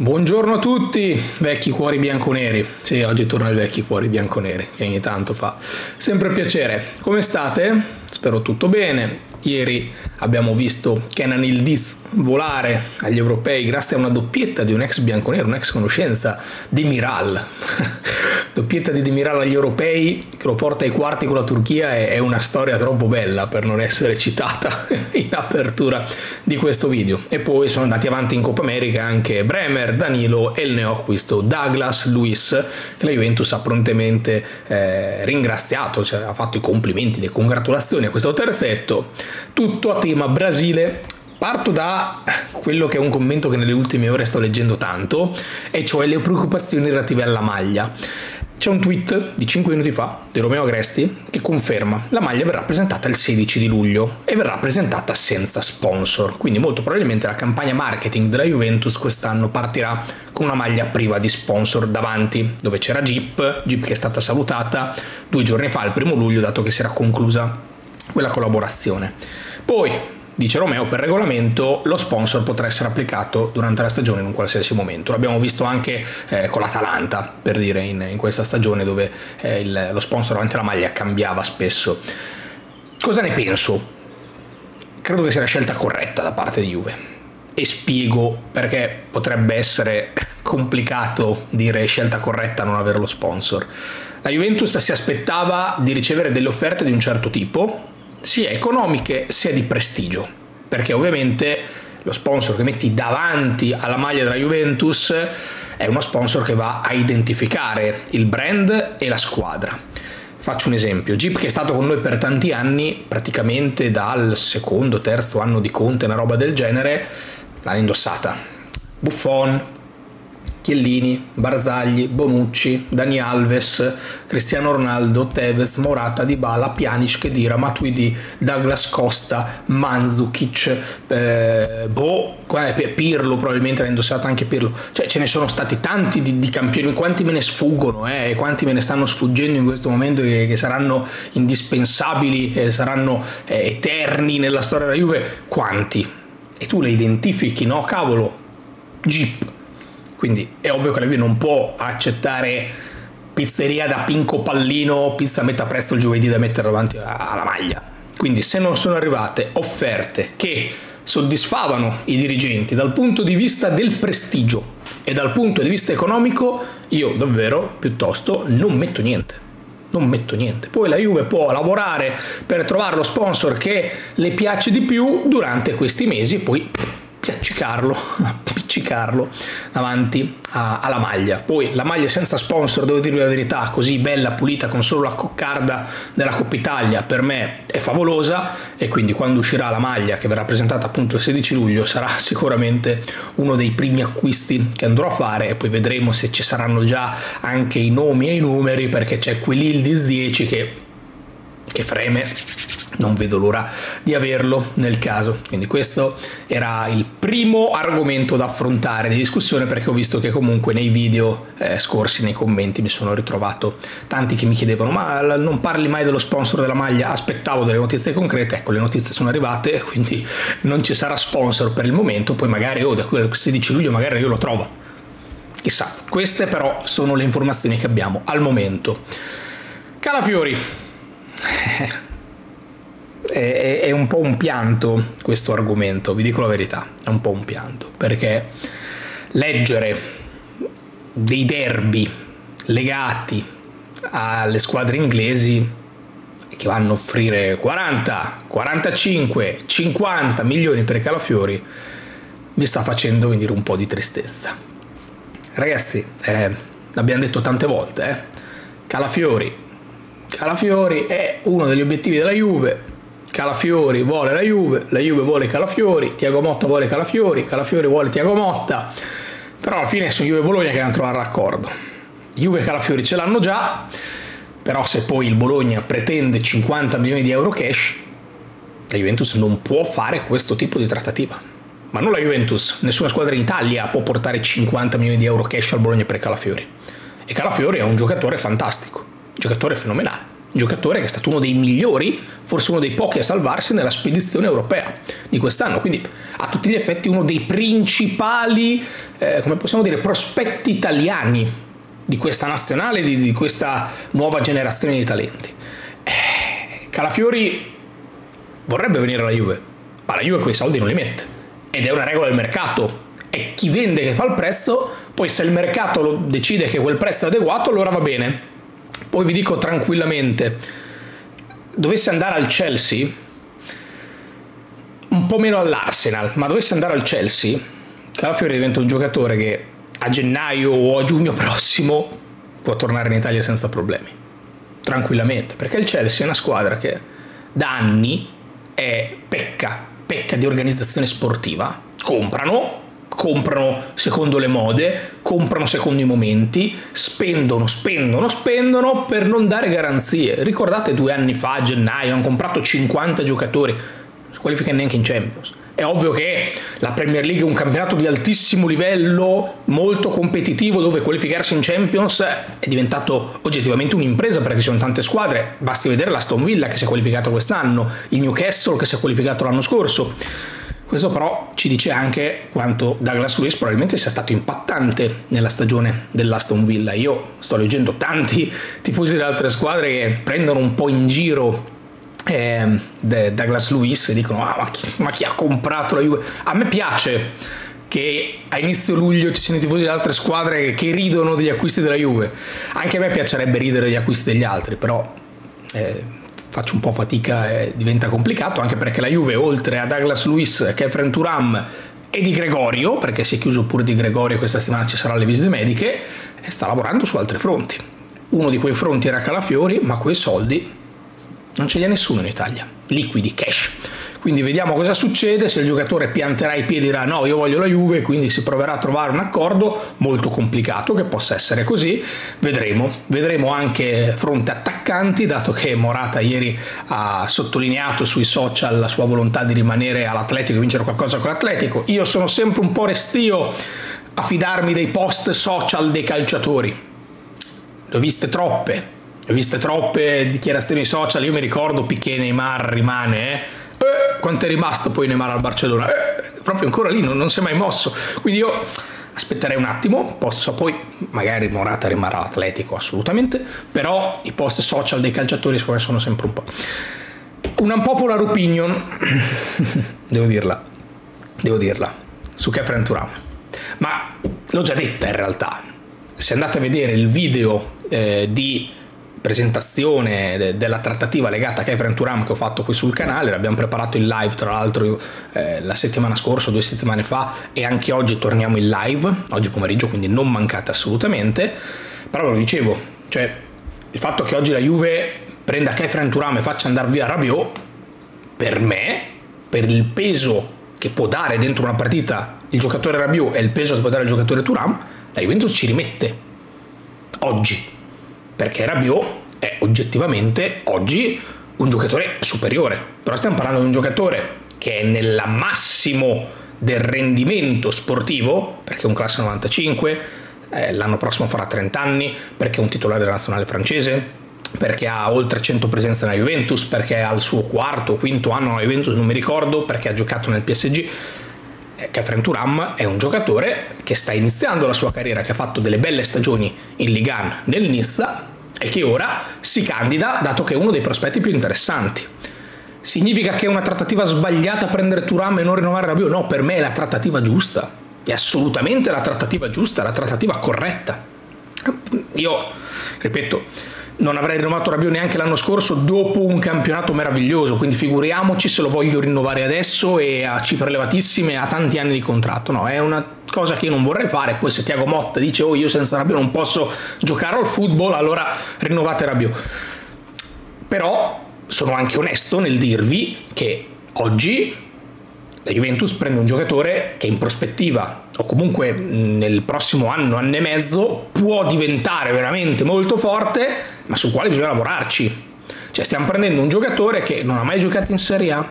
Buongiorno a tutti, vecchi cuori bianconeri. Sì, oggi torna il vecchi cuori bianconeri, che ogni tanto fa sempre piacere. Come state? Spero tutto bene. Ieri abbiamo visto Kenan Ildiz volare agli europei grazie a una doppietta di un ex bianconero, un'ex conoscenza di Miral. doppietta di Demiral agli europei che lo porta ai quarti con la Turchia è, una storia troppo bella per non essere citata in apertura di questo video. E poi sono andati avanti in Coppa America anche Bremer, Danilo e il neoacquisto Douglas Luis che la Juventus ha prontamente eh, ringraziato, cioè, ha fatto i complimenti, le congratulazioni a questo terzetto. Tutto a tema Brasile Parto da quello che è un commento che nelle ultime ore sto leggendo tanto, e cioè le preoccupazioni relative alla maglia. C'è un tweet di 5 minuti fa di Romeo Agresti che conferma la maglia verrà presentata il 16 di luglio e verrà presentata senza sponsor, quindi molto probabilmente la campagna marketing della Juventus quest'anno partirà con una maglia priva di sponsor davanti, dove c'era Jeep, Jeep che è stata salutata due giorni fa, il primo luglio, dato che si era conclusa quella collaborazione. Poi Dice Romeo, per regolamento lo sponsor potrà essere applicato durante la stagione in un qualsiasi momento. L'abbiamo visto anche eh, con l'Atalanta, per dire, in, in questa stagione dove eh, il, lo sponsor davanti alla maglia cambiava spesso. Cosa ne penso? Credo che sia la scelta corretta da parte di Juve. E spiego perché potrebbe essere complicato dire scelta corretta non avere lo sponsor. La Juventus si aspettava di ricevere delle offerte di un certo tipo, sia economiche sia di prestigio, perché ovviamente lo sponsor che metti davanti alla maglia della Juventus è uno sponsor che va a identificare il brand e la squadra. Faccio un esempio, Jeep che è stato con noi per tanti anni, praticamente dal secondo, terzo anno di Conte, una roba del genere, l'hanno indossata. Buffon, Chiellini, Barzagli, Bonucci, Dani Alves, Cristiano Ronaldo, Tevez, Morata, Dybala, Pjanic, Kedira, Matuidi, Douglas Costa, Manzukic, eh, Boh, Pirlo probabilmente l'ha indossato anche Pirlo, cioè ce ne sono stati tanti di, di campioni, quanti me ne sfuggono eh, quanti me ne stanno sfuggendo in questo momento che, che saranno indispensabili, eh, saranno eh, eterni nella storia della Juve, quanti? E tu le identifichi, no? Cavolo, Jeep, quindi è ovvio che la Juve non può accettare pizzeria da Pinco Pallino, pizza a metà prezzo il giovedì da mettere davanti alla maglia. Quindi se non sono arrivate offerte che soddisfavano i dirigenti dal punto di vista del prestigio e dal punto di vista economico, io davvero piuttosto non metto niente. Non metto niente. Poi la Juve può lavorare per trovare lo sponsor che le piace di più durante questi mesi e poi piaccicarlo, appiccicarlo davanti a, alla maglia. Poi la maglia senza sponsor, devo dirvi la verità, così bella, pulita, con solo la coccarda della Coppa Italia, per me è favolosa e quindi quando uscirà la maglia che verrà presentata appunto il 16 luglio sarà sicuramente uno dei primi acquisti che andrò a fare e poi vedremo se ci saranno già anche i nomi e i numeri perché c'è quell'Ildis 10 che, che freme non vedo l'ora di averlo nel caso. Quindi questo era il primo argomento da affrontare di discussione perché ho visto che comunque nei video eh, scorsi, nei commenti mi sono ritrovato tanti che mi chiedevano ma non parli mai dello sponsor della maglia? Aspettavo delle notizie concrete, ecco le notizie sono arrivate quindi non ci sarà sponsor per il momento, poi magari oh, da qui al 16 luglio magari io lo trovo. Chissà, queste però sono le informazioni che abbiamo al momento. Calafiori è, è, un po' un pianto questo argomento, vi dico la verità, è un po' un pianto, perché leggere dei derby legati alle squadre inglesi che vanno a offrire 40, 45, 50 milioni per calafiori mi sta facendo venire un po' di tristezza. Ragazzi, eh, l'abbiamo detto tante volte, eh? Calafiori, Calafiori è uno degli obiettivi della Juve, Calafiori vuole la Juve, la Juve vuole Calafiori, Tiago Motta vuole Calafiori, Calafiori vuole Tiago Motta, però alla fine sono Juve e Bologna che devono trovare l'accordo. Juve e Calafiori ce l'hanno già, però se poi il Bologna pretende 50 milioni di euro cash, la Juventus non può fare questo tipo di trattativa. Ma non la Juventus, nessuna squadra in Italia può portare 50 milioni di euro cash al Bologna per Calafiori. E Calafiori è un giocatore fantastico, un giocatore fenomenale giocatore che è stato uno dei migliori, forse uno dei pochi a salvarsi nella spedizione europea di quest'anno, quindi a tutti gli effetti uno dei principali, eh, come possiamo dire, prospetti italiani di questa nazionale, di, di questa nuova generazione di talenti. Eh, Calafiori vorrebbe venire alla Juve, ma la Juve quei soldi non li mette ed è una regola del mercato. È chi vende che fa il prezzo, poi se il mercato decide che quel prezzo è adeguato, allora va bene poi vi dico tranquillamente, dovesse andare al Chelsea, un po' meno all'Arsenal, ma dovesse andare al Chelsea, Calafiori diventa un giocatore che a gennaio o a giugno prossimo può tornare in Italia senza problemi. Tranquillamente, perché il Chelsea è una squadra che da anni è pecca, pecca di organizzazione sportiva. Comprano, comprano secondo le mode, comprano secondo i momenti, spendono, spendono, spendono per non dare garanzie. Ricordate due anni fa, a gennaio, hanno comprato 50 giocatori, non si qualificano neanche in Champions. È ovvio che la Premier League è un campionato di altissimo livello, molto competitivo, dove qualificarsi in Champions è diventato oggettivamente un'impresa perché ci sono tante squadre. Basti vedere la Stone Villa che si è qualificato quest'anno, il Newcastle che si è qualificato l'anno scorso questo però ci dice anche quanto Douglas Lewis probabilmente sia stato impattante nella stagione dell'Aston Villa. Io sto leggendo tanti tifosi di altre squadre che prendono un po' in giro eh, Douglas Lewis e dicono ah, ma, chi, ma chi ha comprato la Juve? A me piace che a inizio luglio ci siano i tifosi di altre squadre che ridono degli acquisti della Juve. Anche a me piacerebbe ridere degli acquisti degli altri, però eh, faccio un po' fatica e diventa complicato, anche perché la Juve, oltre a Douglas Luiz, Kefren Turam e di Gregorio, perché si è chiuso pure di Gregorio questa settimana ci saranno le visite mediche, sta lavorando su altri fronti. Uno di quei fronti era Calafiori, ma quei soldi non ce li ha nessuno in Italia, liquidi, cash. Quindi vediamo cosa succede, se il giocatore pianterà i piedi e dirà no, io voglio la Juve, quindi si proverà a trovare un accordo molto complicato che possa essere così, vedremo. Vedremo anche fronte attaccanti, dato che Morata ieri ha sottolineato sui social la sua volontà di rimanere all'Atletico e vincere qualcosa con l'Atletico. Io sono sempre un po' restio a fidarmi dei post social dei calciatori. Ne ho viste troppe, ne ho viste troppe dichiarazioni social, io mi ricordo Piquet Neymar rimane, eh, quanto è rimasto poi Neymar al Barcellona? Eh, proprio ancora lì, non, non, si è mai mosso. Quindi io aspetterei un attimo, posso, poi magari Morata rimarrà atletico assolutamente, però i post social dei calciatori secondo me sono sempre un po'... Una unpopular opinion, devo dirla, devo dirla, su Kefren Turam. Ma l'ho già detta in realtà. Se andate a vedere il video eh, di presentazione de- della trattativa legata a Kevin Turam che ho fatto qui sul canale, l'abbiamo preparato in live tra l'altro eh, la settimana scorsa, due settimane fa e anche oggi torniamo in live, oggi pomeriggio quindi non mancate assolutamente, però ve lo dicevo, cioè il fatto che oggi la Juve prenda Kefren Turam e faccia andare via Rabiot, per me, per il peso che può dare dentro una partita il giocatore Rabiot e il peso che può dare il giocatore Turam, la Juventus ci rimette. Oggi perché Rabiot è oggettivamente oggi un giocatore superiore, però stiamo parlando di un giocatore che è nel massimo del rendimento sportivo, perché è un classe 95, eh, l'anno prossimo farà 30 anni, perché è un titolare della nazionale francese, perché ha oltre 100 presenze nella Juventus, perché è al suo quarto o quinto anno nella Juventus, non mi ricordo, perché ha giocato nel PSG. Kefren Turam è un giocatore che sta iniziando la sua carriera, che ha fatto delle belle stagioni in Ligan nel Nizza e che ora si candida dato che è uno dei prospetti più interessanti. Significa che è una trattativa sbagliata prendere Turam e non rinnovare Rabiot? No, per me è la trattativa giusta. È assolutamente la trattativa giusta, la trattativa corretta. Io, ripeto, non avrei rinnovato Rabiot neanche l'anno scorso dopo un campionato meraviglioso, quindi figuriamoci se lo voglio rinnovare adesso e a cifre elevatissime a tanti anni di contratto. No, è una cosa che io non vorrei fare. Poi se Tiago Motta dice oh io senza Rabiot non posso giocare al football, allora rinnovate Rabiot. Però sono anche onesto nel dirvi che oggi la Juventus prende un giocatore che in prospettiva o comunque nel prossimo anno, anno e mezzo può diventare veramente molto forte, ma sul quale bisogna lavorarci. Cioè stiamo prendendo un giocatore che non ha mai giocato in Serie A,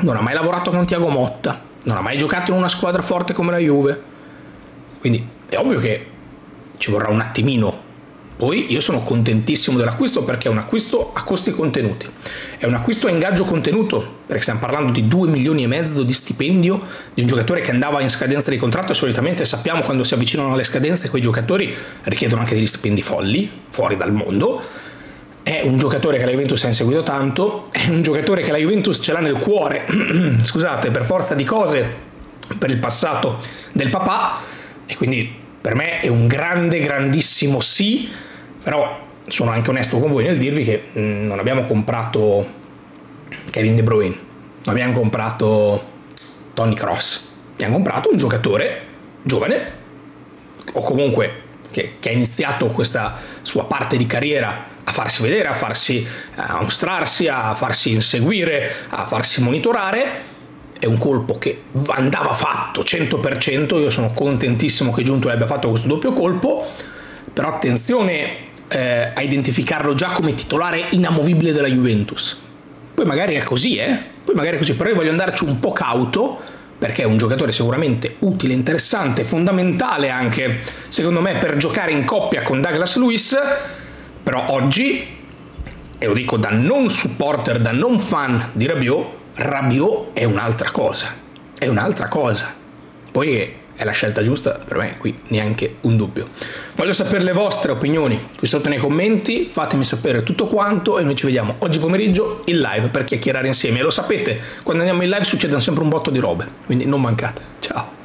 non ha mai lavorato con Tiago Motta, non ha mai giocato in una squadra forte come la Juve. Quindi è ovvio che ci vorrà un attimino Poi io sono contentissimo dell'acquisto perché è un acquisto a costi contenuti, è un acquisto a ingaggio contenuto, perché stiamo parlando di 2 milioni e mezzo di stipendio di un giocatore che andava in scadenza di contratto e solitamente sappiamo quando si avvicinano alle scadenze quei giocatori richiedono anche degli stipendi folli, fuori dal mondo. È un giocatore che la Juventus ha inseguito tanto, è un giocatore che la Juventus ce l'ha nel cuore, scusate, per forza di cose, per il passato del papà, e quindi per me è un grande, grandissimo sì però sono anche onesto con voi nel dirvi che mm, non abbiamo comprato Kevin De Bruyne, non abbiamo comprato Tony Cross, abbiamo comprato un giocatore giovane o comunque che, che ha iniziato questa sua parte di carriera a farsi vedere, a farsi a mostrarsi, a farsi inseguire, a farsi monitorare. È un colpo che andava fatto 100%. Io sono contentissimo che Giunto abbia fatto questo doppio colpo. Però attenzione eh, a identificarlo già come titolare inamovibile della Juventus. Poi magari è così, eh? Poi magari è così, però io voglio andarci un po' cauto perché è un giocatore sicuramente utile, interessante, fondamentale anche, secondo me, per giocare in coppia con Douglas Lewis, però oggi, e lo dico da non supporter, da non fan di Rabiot, Rabiot è un'altra cosa, è un'altra cosa. Poi è la scelta giusta, per me qui neanche un dubbio. Voglio sapere le vostre opinioni qui sotto nei commenti, fatemi sapere tutto quanto e noi ci vediamo oggi pomeriggio in live per chiacchierare insieme. E lo sapete, quando andiamo in live succedono sempre un botto di robe, quindi non mancate. Ciao!